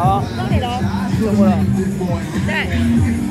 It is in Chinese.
好，都给了，辛苦了。对。